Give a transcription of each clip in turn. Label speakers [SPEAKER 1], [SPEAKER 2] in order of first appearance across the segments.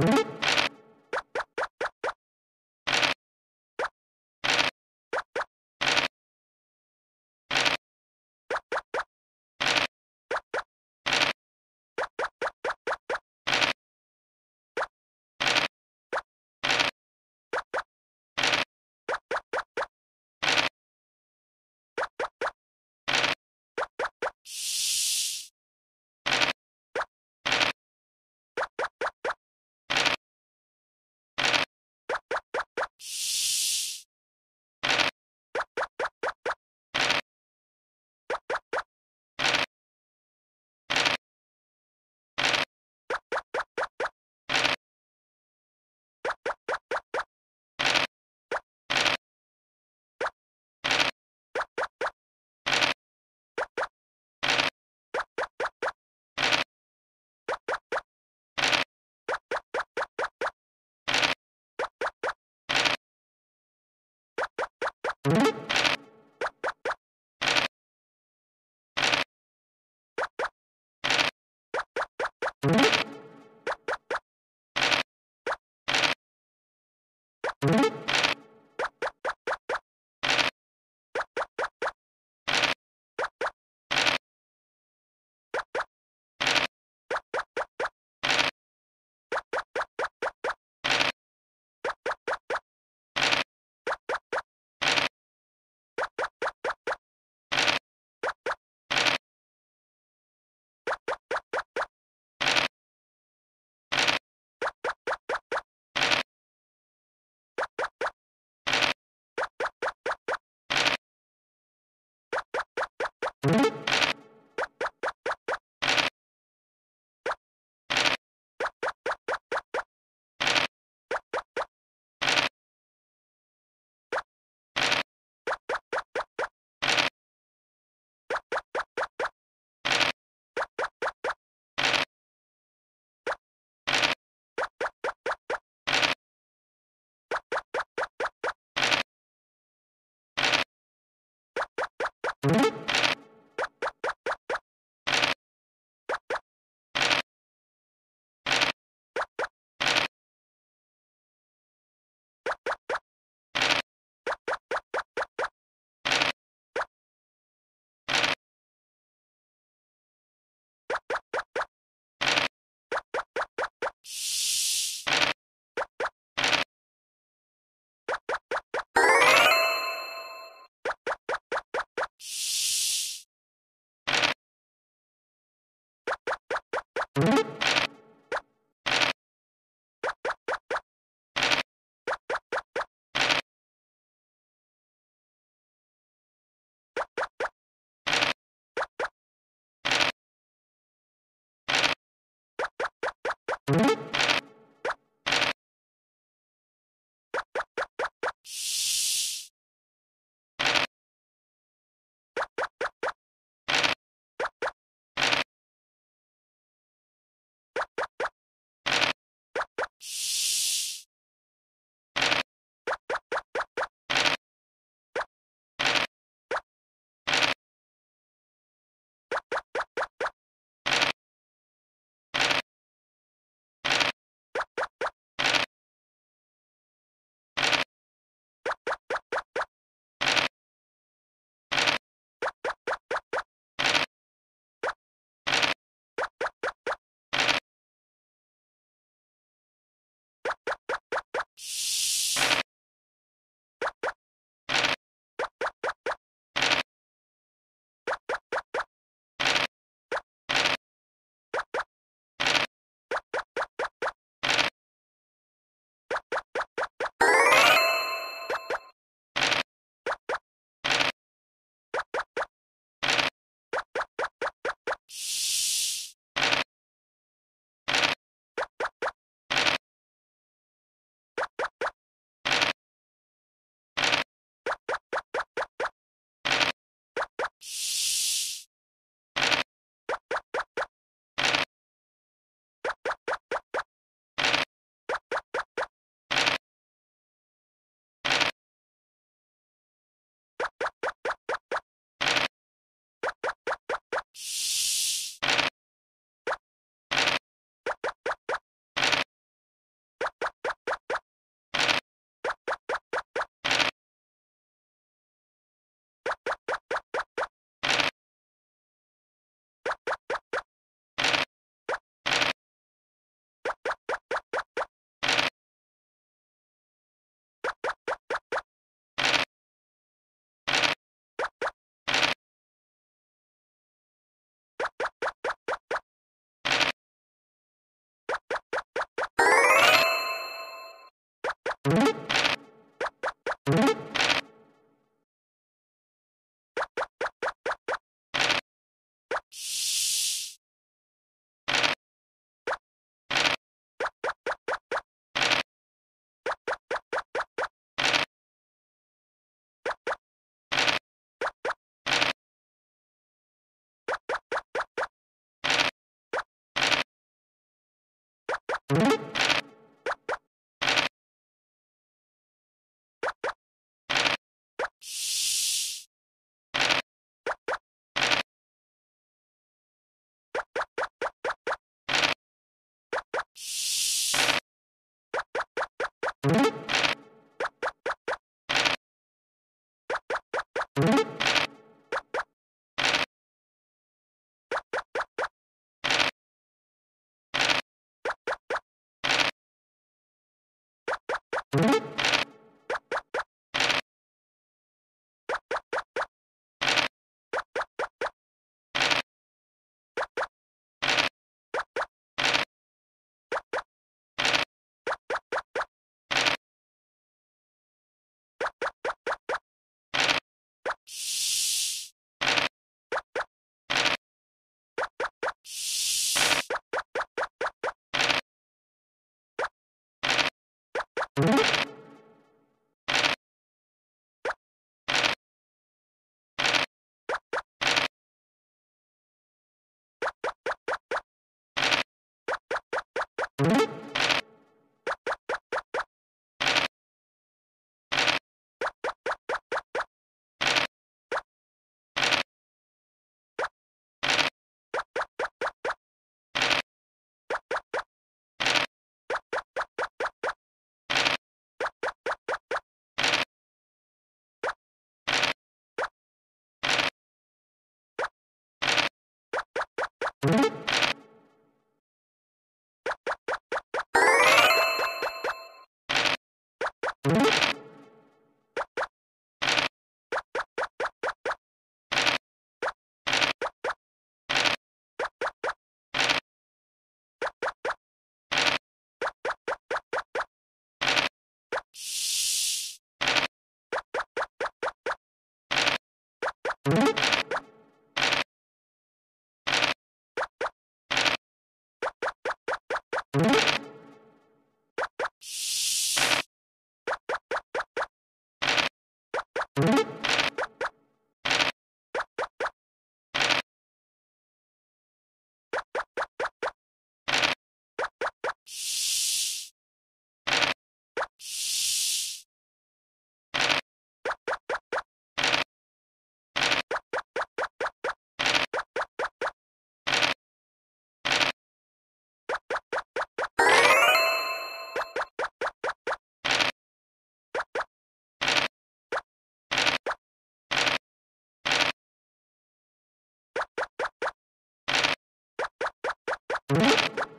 [SPEAKER 1] you you you Thank you you you you you you Thank you.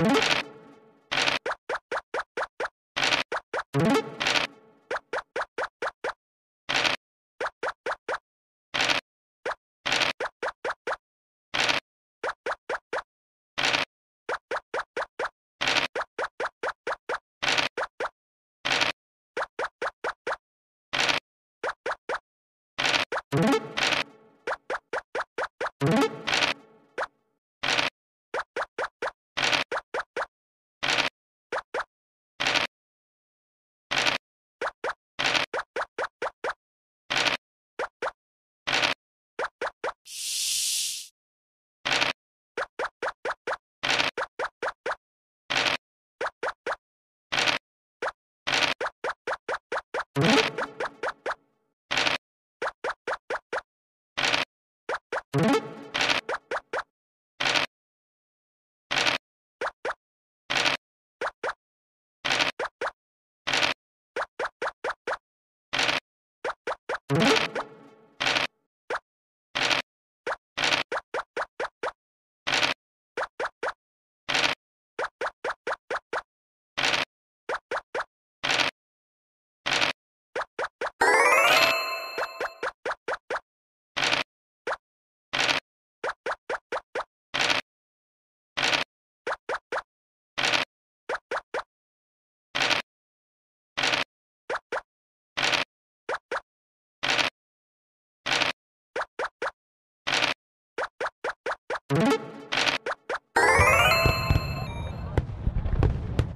[SPEAKER 1] you What? you